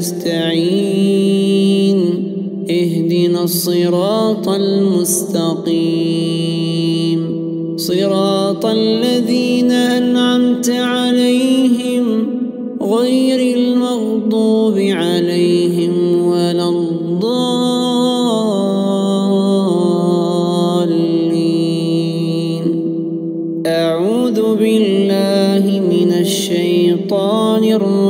نستعين. اهدنا الصراط المستقيم. صراط الذين أنعمت عليهم غير المغضوب عليهم ولا الضالين. أعوذ بالله من الشيطان الرجيم.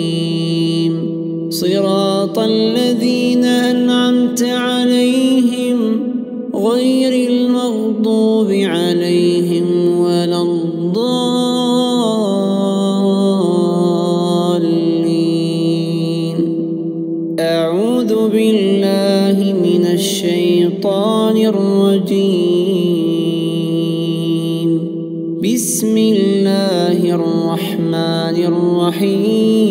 صراط الذين أنعمت عليهم غير المغضوب عليهم ولا الضالين. أعوذ بالله من الشيطان الرجيم. بسم الله الرحمن الرحيم.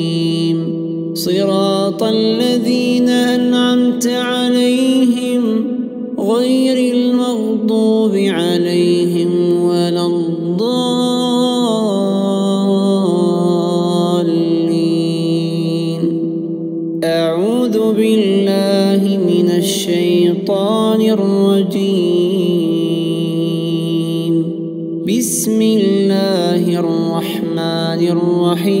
صراط الذين أنعمت عليهم غير المغضوب عليهم ولا الضالين. أعوذ بالله من الشيطان الرجيم. بسم الله الرحمن الرحيم.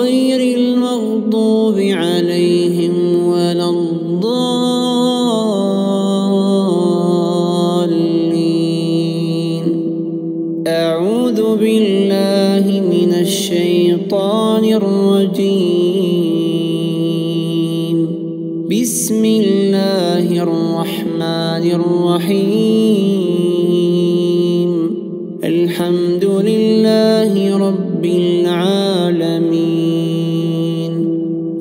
غير المغضوب عليهم ولا الضالين. أعوذ بالله من الشيطان الرجيم. بسم الله الرحمن الرحيم.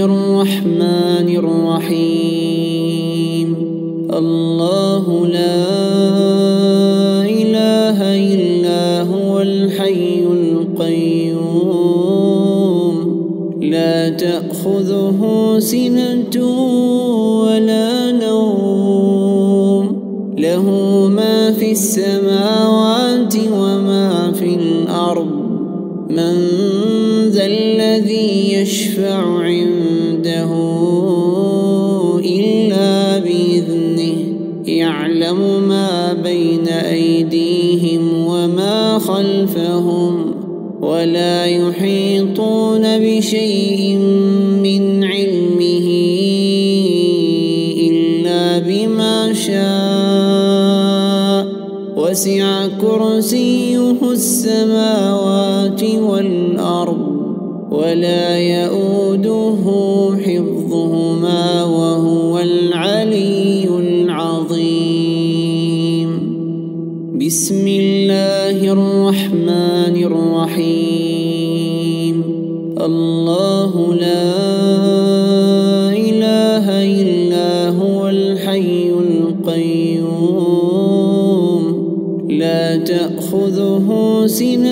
الرحمن الرحيم. الله لا إله إلا هو الحي القيوم. لا تأخذه سنة ولا يحيطون بشيء من علمه إلا بما شاء. وسع كرسيه السماوات والأرض ولا يؤوده حفظهما وهو العلي العظيم. بسم الله الرحمن الرحيم. الله لا إله إلا هو الحي القيوم. لا تأخذه سنة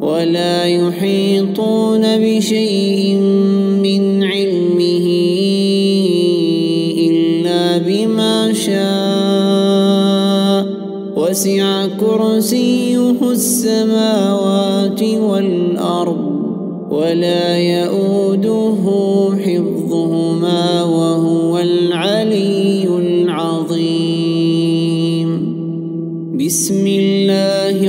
ولا يحيطون بشيء من علمه إلا بما شاء. وسع كرسيه السماوات والأرض ولا يؤوده حفظهما وهو العلي العظيم. بسم الله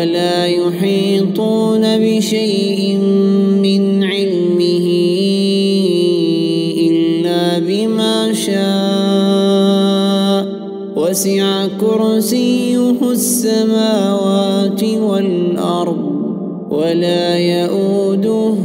ولا يحيطون بشيء من علمه إلا بما شاء. وسع كرسيه السماوات والأرض ولا يؤوده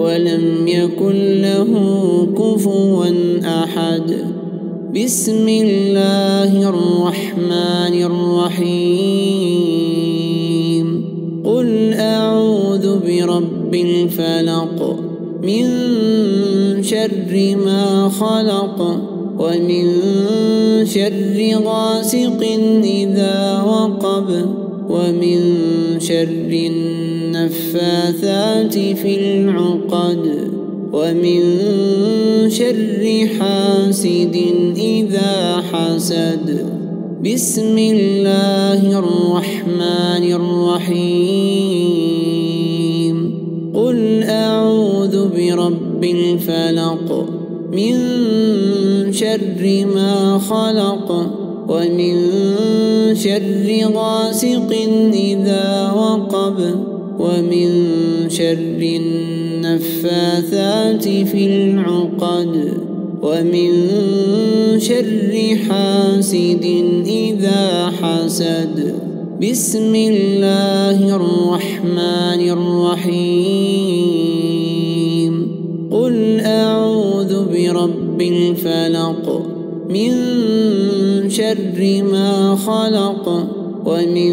ولم يكن له كفوا أحد. بسم الله الرحمن الرحيم. قل أعوذ برب الفلق من شر ما خلق ومن شر غاسق إذا وقب ومن شر النفاثات في العقد ومن شر حاسد إذا حسد. بسم الله الرحمن الرحيم. قل أعوذ برب الفلق من شر ما خلق ومن شر غاسق إذا وقب. ومن شر النفاثات في العقد ومن شر حاسد إذا حسد. بسم الله الرحمن الرحيم. قل أعوذ برب الفلق من شر ما خلق ومن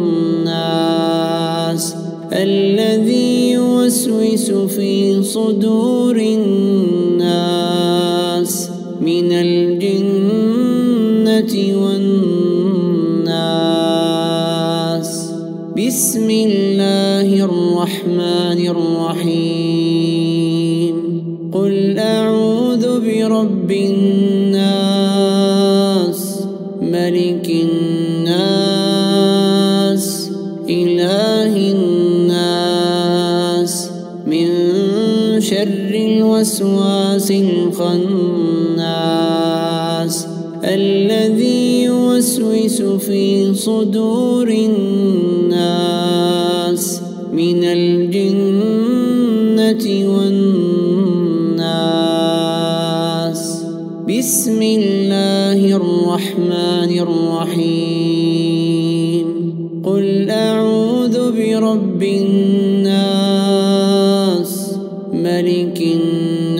في صدور الناس من الجنة والناس. بسم الله الرحمن الرحيم. الوسواس الخناس الذي يوسوس في صدور الناس من الجنة والناس. بسم الله الرحمن الرحيم. قل أعوذ برب الناس. ملك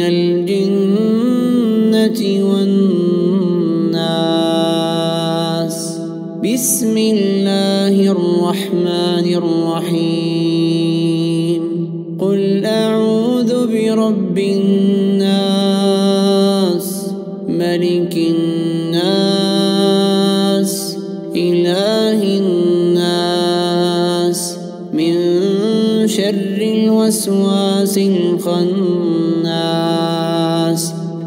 من الجنة والناس. بسم الله الرحمن الرحيم. قل أعوذ برب الناس. ملك الناس. إله الناس. من شر الوسواس الخناس.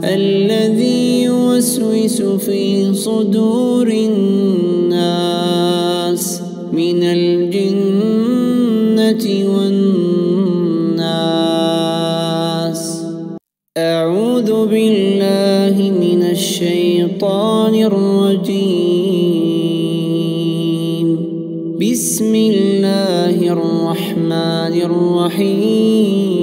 الذي يوسوس في صدور الناس من الجنة والناس. أعوذ بالله من الشيطان الرجيم. بسم الله الرحمن الرحيم.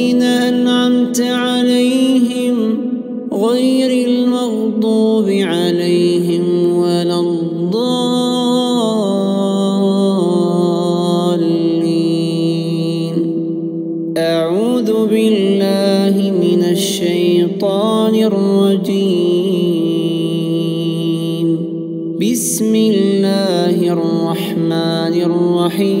غير المغضوب عليهم ولا الضالين. أعوذ بالله من الشيطان الرجيم. بسم الله الرحمن الرحيم.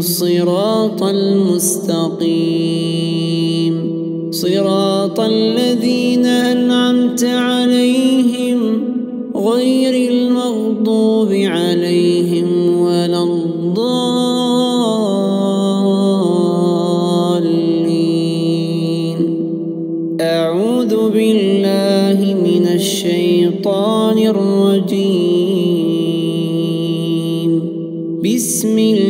الصراط المستقيم. صراط الذين أنعمت عليهم غير المغضوب عليهم ولا الضالين. أعوذ بالله من الشيطان الرجيم. بسم الله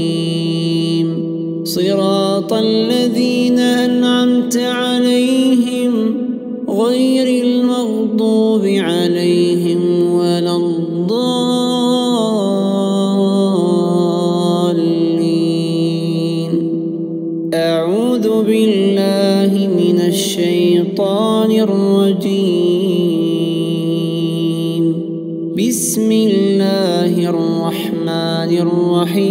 صراط الذين أنعمت عليهم غير المغضوب عليهم ولا الضالين. أعوذ بالله من الشيطان الرجيم. بسم الله الرحمن الرحيم.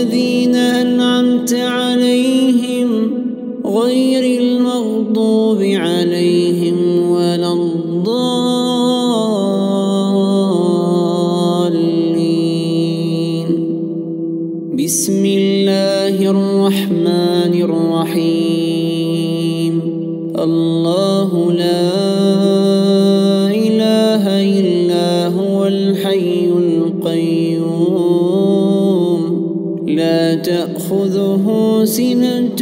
غير المغضوب عليهم ولا الضالين. بسم الله الرحمن الرحيم. الله لا إله إلا هو الحي القيوم. لا تأخذه سنة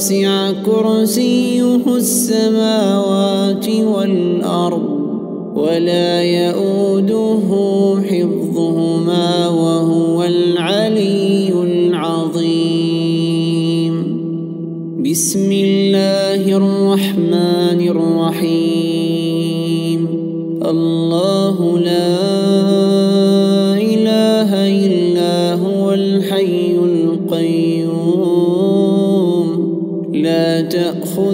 وسع كرسيه السماوات والأرض ولا يؤوده حفظهما وهو العلي العظيم. بسم الله الرحمن الرحيم. الله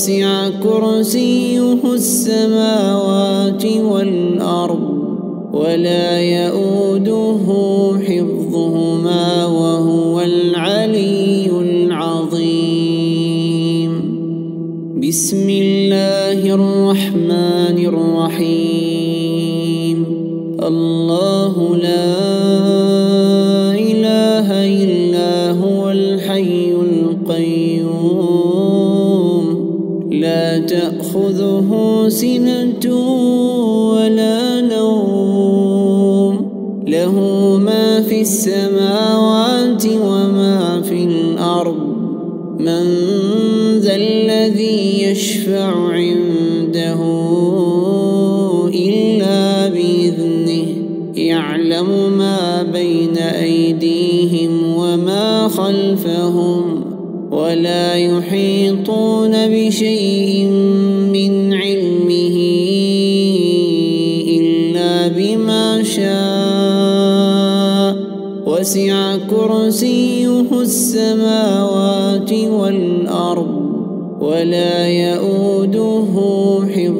وسع كرسيه السماوات والأرض ولا يؤوده حفظهما وهو العلي العظيم. بسم الله الرحمن الرحيم. الله لا تأخذه سنة ولا نوم. له ما في السماوات وما في الأرض. من ذا الذي يشفع ولا يحيطون بشيء من علمه إلا بما شاء. وسع كرسيه السماوات والأرض ولا يؤوده حفظهما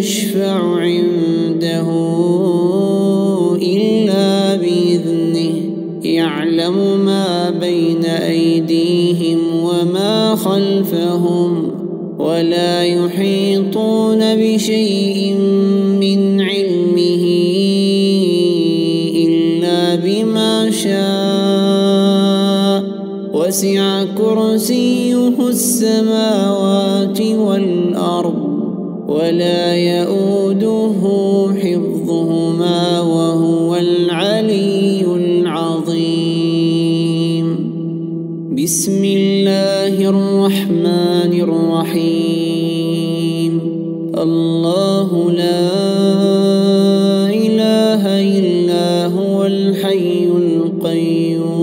يشفع عنده إلا بإذنه. يعلم ما بين أيديهم وما خلفهم ولا يحيطون بشيء من علمه إلا بما شاء. وسع كرسيه السماوات والأرض ولا يؤوده حفظهما وهو العلي العظيم. بسم الله الرحمن الرحيم. الله لا إله إلا هو الحي القيوم.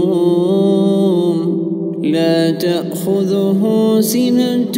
لا تأخذه سنة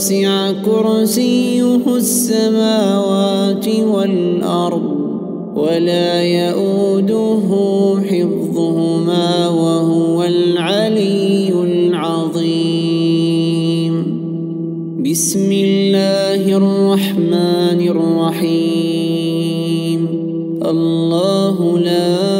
وسع كرسيه السماوات والأرض ولا يؤوده حفظهما وهو العلي العظيم. بسم الله الرحمن الرحيم. الله لا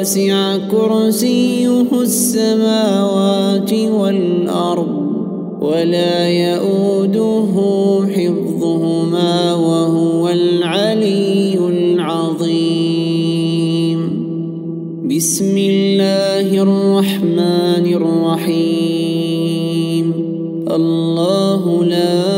وسع كرسيه السماوات والأرض ولا يؤوده حفظهما وهو العلي العظيم. بسم الله الرحمن الرحيم. الله لا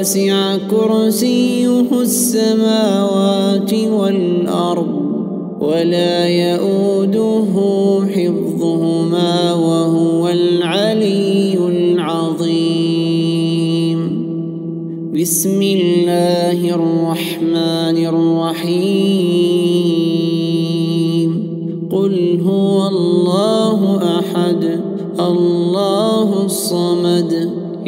وسع كرسيه السماوات والأرض ولا يؤوده حفظهما وهو العلي العظيم. بسم الله الرحمن الرحيم. قل هو الله أحد الله الصمد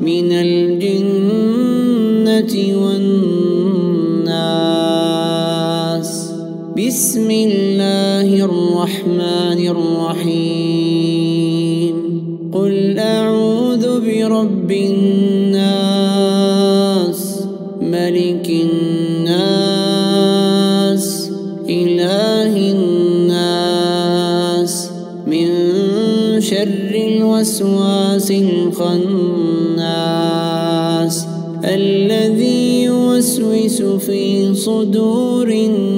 من الجنة والناس. بسم الله الرحمن الرحيم. الوسواس الخناس الذي يوسوس في صدور الناس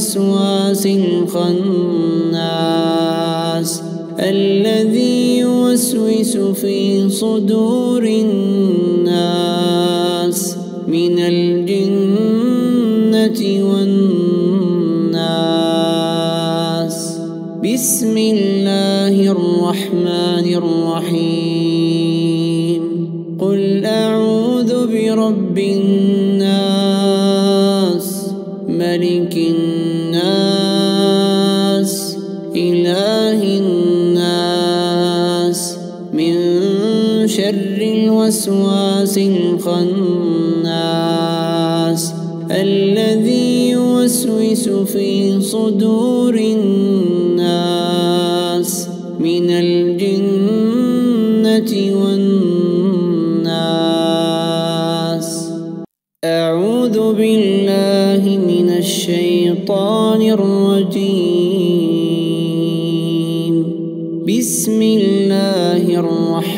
الوسواس الخناس الذي يوسوس في صدور الناس من الجنة والناس. بسم الله الرحمن الرحيم. قل أعوذ برب الناس. ملك الناس شر الوسواس الخناس الذي يوسوس في صدور الناس من الجنة والناس. أعوذ بالله من الشيطان الرجيم. بسم الله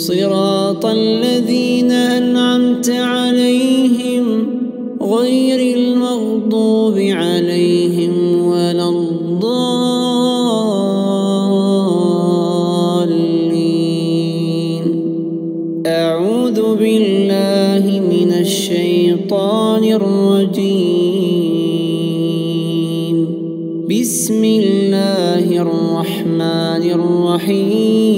صراط الذين أنعمت عليهم غير المغضوب عليهم ولا الضالين. أعوذ بالله من الشيطان الرجيم. بسم الله الرحمن الرحيم.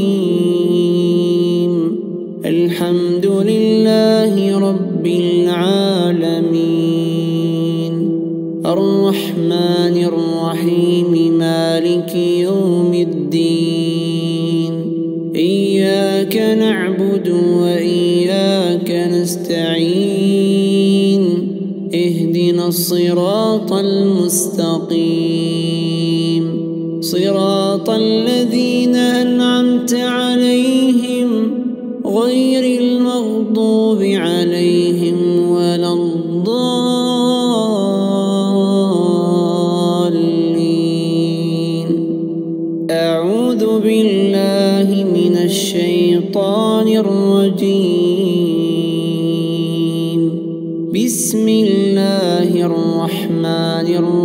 نعبد وإياك نستعين. اهدنا الصراط المستقيم. صراط الذين أنعمت عليهم غير المغضوب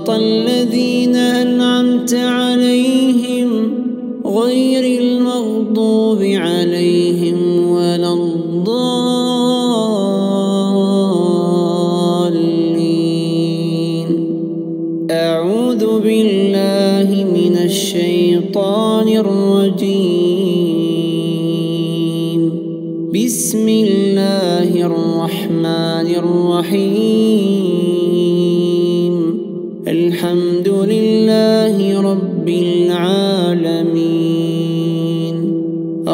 صراط الذين أنعمت عليهم غير المغضوب عليهم ولا الضالين. أعوذ بالله من الشيطان الرجيم. بسم الله الرحمن الرحيم.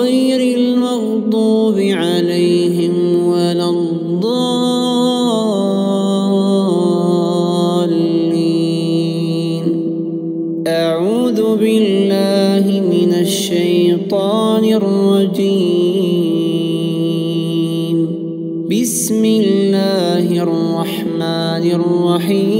غير المغضوب عليهم ولا الضالين. أعوذ بالله من الشيطان الرجيم. بسم الله الرحمن الرحيم.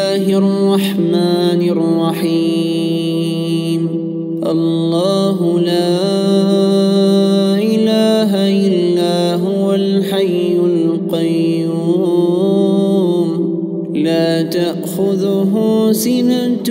الرحمن الرحيم. الله لا إله إلا هو الحي القيوم. لا تأخذه سنة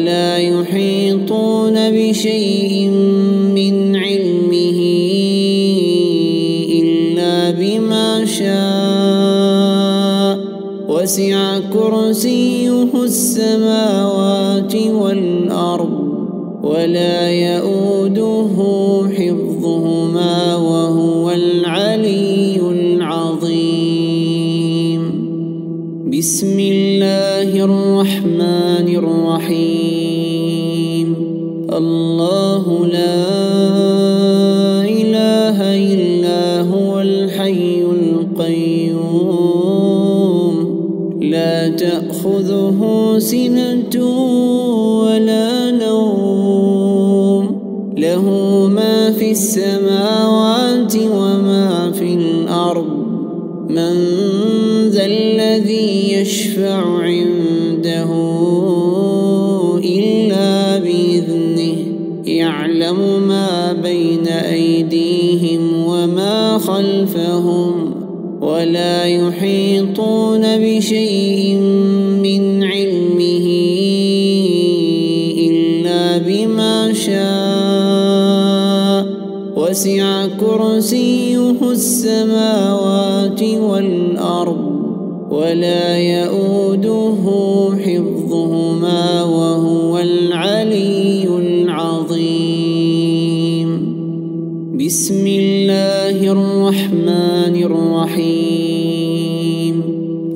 ولا يحيطون بشيء من علمه إلا بما شاء. وسع كرسيه السماوات والأرض ولا يؤوده حفظهما وهو العلي العظيم. بسم الله الرحمن الرحيم. الله لا إله إلا هو الحي القيوم. لا تأخذه سنة ولا يحيطون بشيء من علمه إلا بما شاء. وسع كرسيه السماوات والأرض ولا يؤوده حفظهما وهو العلي العظيم. بسم الله الرحمن الرحيم.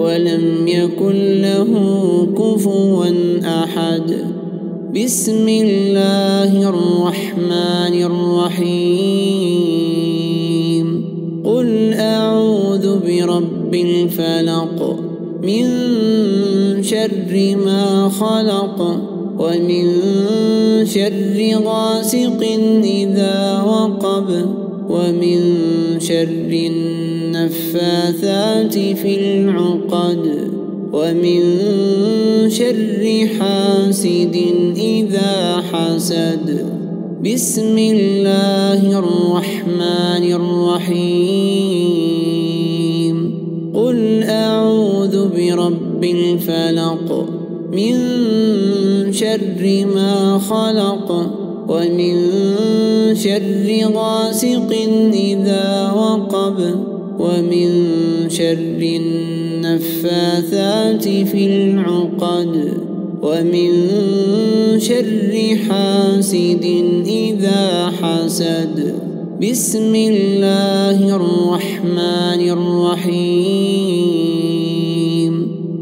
ولم يكن له كفوا أحد. بسم الله الرحمن الرحيم. قل أعوذ برب الفلق من شر ما خلق ومن شر غاسق إذا وقب ومن شر النفاثات في العقد ومن شر حاسد إذا حسد. بسم الله الرحمن الرحيم. قل أعوذ برب الفلق من شر ما خلق ومن شر غاسق إذا وقب. ومن شر النفاثات في العقد ومن شر حاسد إذا حسد. بسم الله الرحمن الرحيم.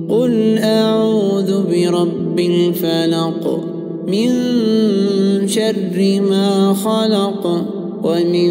قل أعوذ برب الفلق من شر ما خلق ومن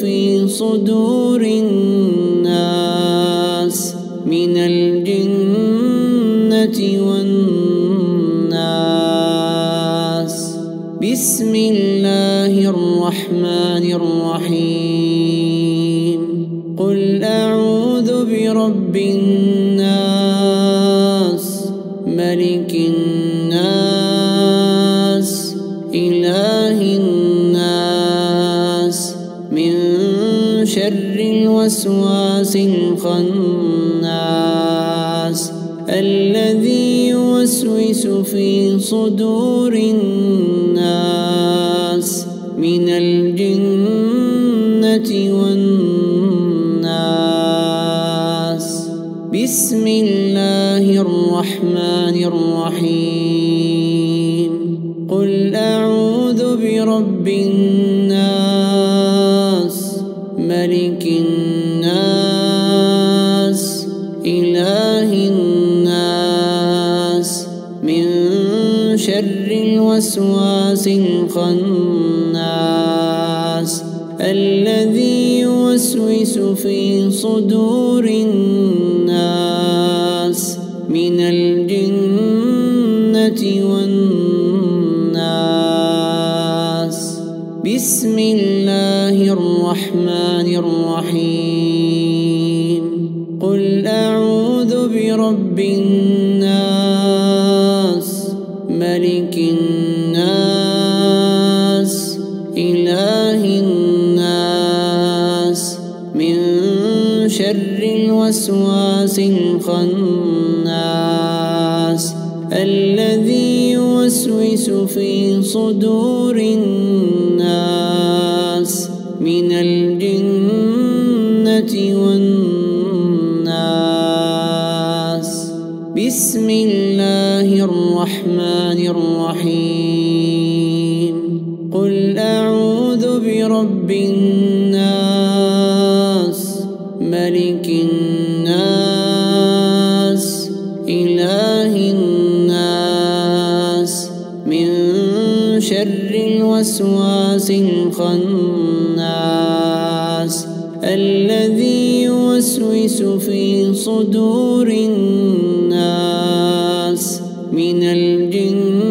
في صدور الناس من الجنة والناس. بسم الله الرحمن الرحيم. الوسواس الخناس الذي يوسوس في صدور الناس من الجنة والناس. بسم الله الرحمن الرحيم. قل أعوذ برب الناس. ملك الناس شر الوسواس الخناس الذي يوسوس في صدور الناس من الجنة والناس. بسم الله الرحمن الرحيم. قل أعوذ برب الناس الوسواس الخناس الذي يوسوس في صدور الناس من الجنة والناس. بسم الله الرحمن الرحيم. قل أعوذ برب الناس الوسواس الخناس الذي يوسوس في صدور الناس من الجنة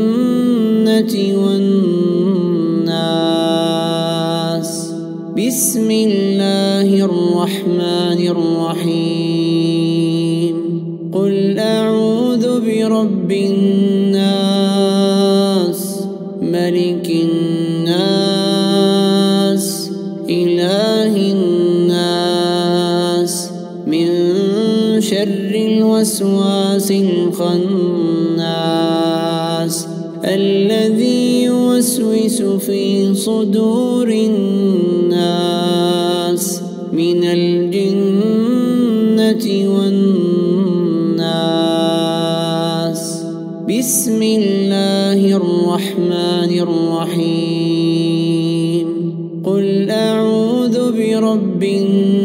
والناس. بسم الله الرحمن الرحيم. قل أعوذ برب الناس شر الوسواس الخناس الذي يوسوس في صدور الناس من الجنة والناس. بسم الله الرحمن الرحيم. قل أعوذ برب الناس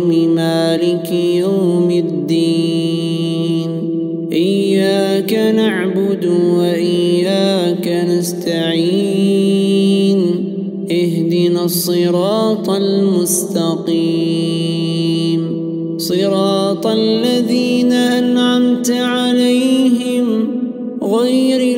الصراط المستقيم. صراط الذين أنعمت عليهم غير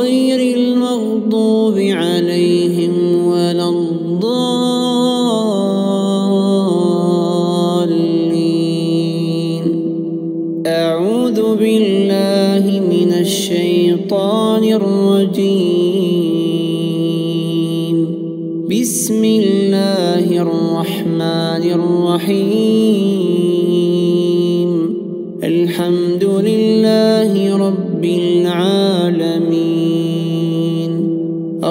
غير المغضوب عليهم ولا الضالين. أعوذ بالله من الشيطان الرجيم. بسم الله الرحمن الرحيم. الحمد لله رب العالمين.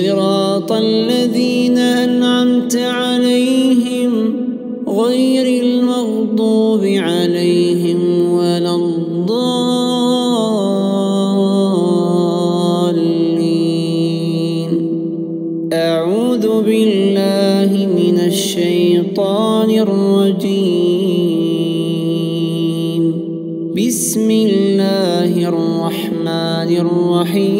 صراط الذين أنعمت عليهم غير المغضوب عليهم ولا الضالين. أعوذ بالله من الشيطان الرجيم. بسم الله الرحمن الرحيم.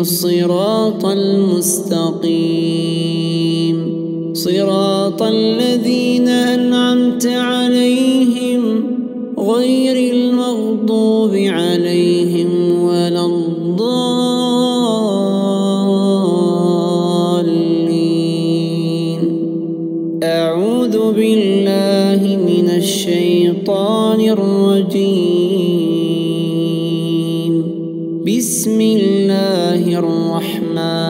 الصراط المستقيم. صراط الذين أنعمت عليهم غير المغضوب عليهم ولا الضالين. أعوذ بالله من الشيطان الرجيم. بسم الله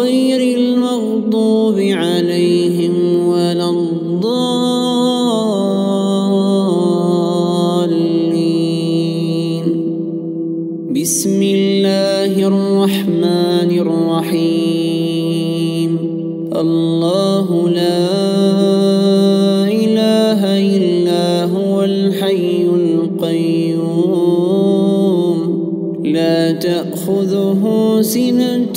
غير المغضوب عليهم ولا الضالين. بسم الله الرحمن الرحيم. الله لا إله إلا هو الحي القيوم. لا تأخذه سنة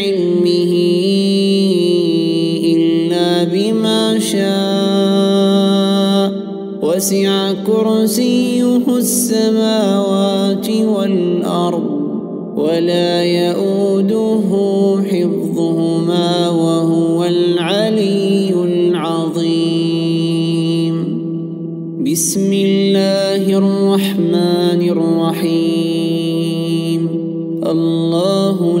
وسع كرسيه السماوات والأرض ولا يؤوده حفظهما وهو العلي العظيم. بسم الله الرحمن الرحيم. الله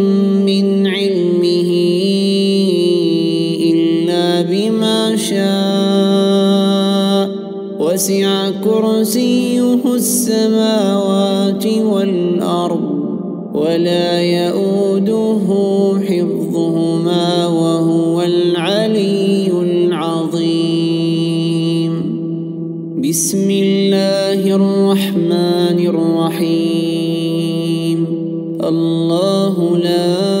وسع كرسيه السماوات والأرض ولا يؤوده حفظهما وهو العلي العظيم. بسم الله الرحمن الرحيم. الله لا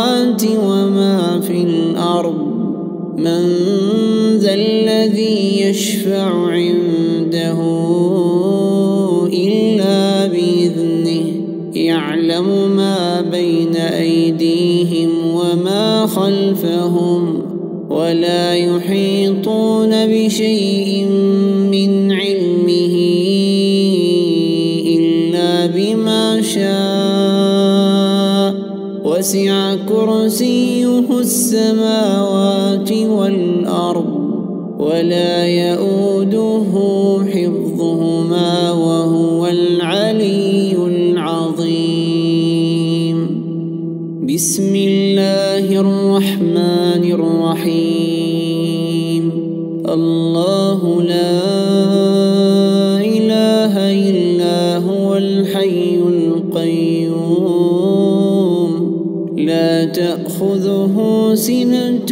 يشفع عنده إلا بإذنه. يعلم ما بين أيديهم وما خلفهم ولا يحيطون بشيء من علمه إلا بما شاء. وسع كرسيه السماوات والأرض. ولا يؤوده حفظهما وهو العلي العظيم. بسم الله الرحمن الرحيم. الله لا إله إلا هو الحي القيوم. لا تأخذه سنة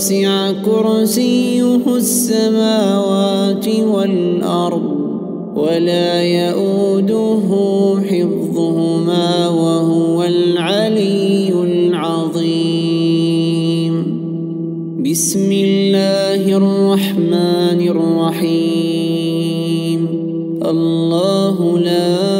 وسع كرسيه السماوات والأرض ولا يؤوده حفظهما وهو العلي العظيم. بسم الله الرحمن الرحيم. الله لا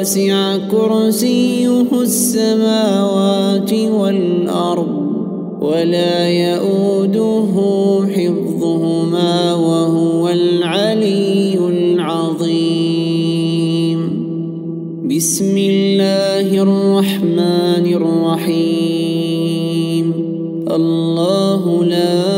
وسع كرسيه السماوات والأرض ولا يؤوده حفظهما وهو العلي العظيم. بسم الله الرحمن الرحيم. الله لا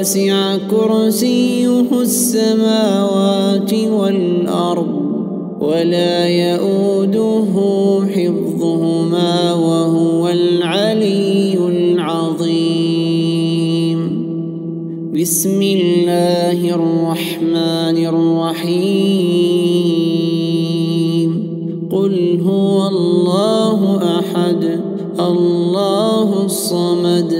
وسع كرسيه السماوات والأرض ولا يؤوده حفظهما وهو العلي العظيم. بسم الله الرحمن الرحيم. قل هو الله أحد الله الصمد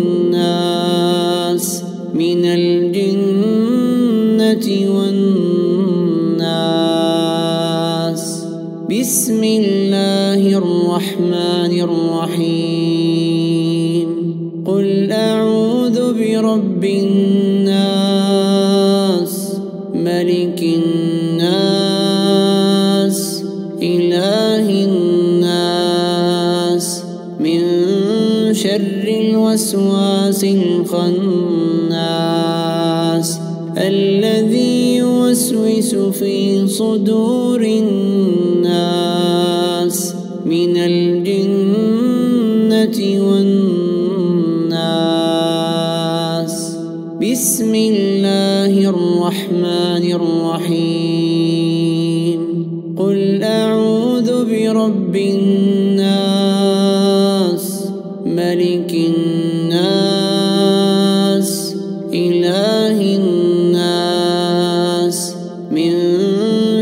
من الجنة والناس. بسم الله الرحمن الرحيم. الوسواس الخناس الذي يوسوس في صدور الناس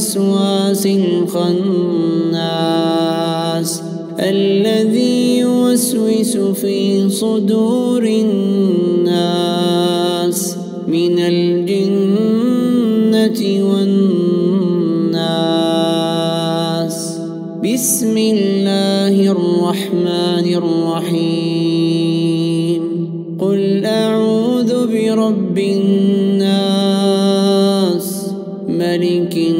الوسواس الخناس الذي يوسوس في صدور الناس من الجنة والناس. بسم الله الرحمن الرحيم. قل أعوذ برب الناس. ملك الناس